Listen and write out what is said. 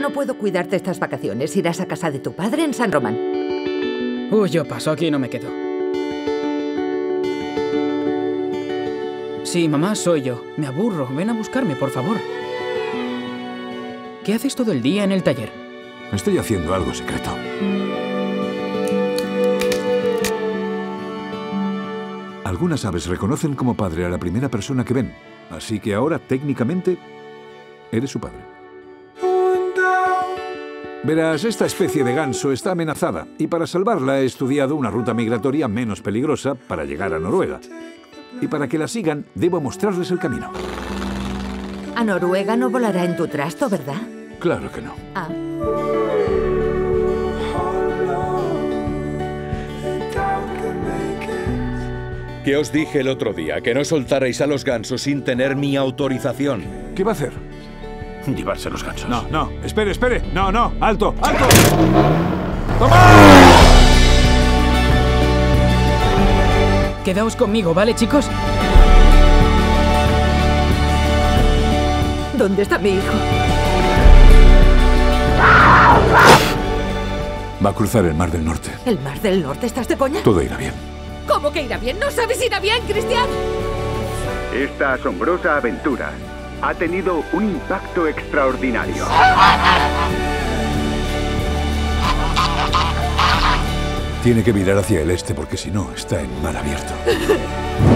No puedo cuidarte estas vacaciones. Irás a casa de tu padre en San Román. Uy, yo paso, aquí no me quedo. Sí, mamá, soy yo. Me aburro. Ven a buscarme, por favor. ¿Qué haces todo el día en el taller? Estoy haciendo algo secreto. Algunas aves reconocen como padre a la primera persona que ven, así que ahora técnicamente eres su padre. Verás, esta especie de ganso está amenazada y para salvarla he estudiado una ruta migratoria menos peligrosa para llegar a Noruega. Y para que la sigan, debo mostrarles el camino. A Noruega no volará en tu trasto, ¿verdad? Claro que no. Ah. ¿Qué os dije el otro día? Que no soltarais a los gansos sin tener mi autorización. ¿Qué va a hacer? Llevarse los gansos. No, no, espere, espere. No, no, alto, alto. Quedaos conmigo, ¿vale, chicos? ¿Dónde está mi hijo? Va a cruzar el Mar del Norte. ¿El Mar del Norte? ¿Estás de coña? Todo irá bien. ¿Cómo que irá bien? ¿No sabes si irá bien, Cristian? Esta asombrosa aventura ha tenido un impacto extraordinario. Tiene que mirar hacia el este porque si no, está en mar abierto.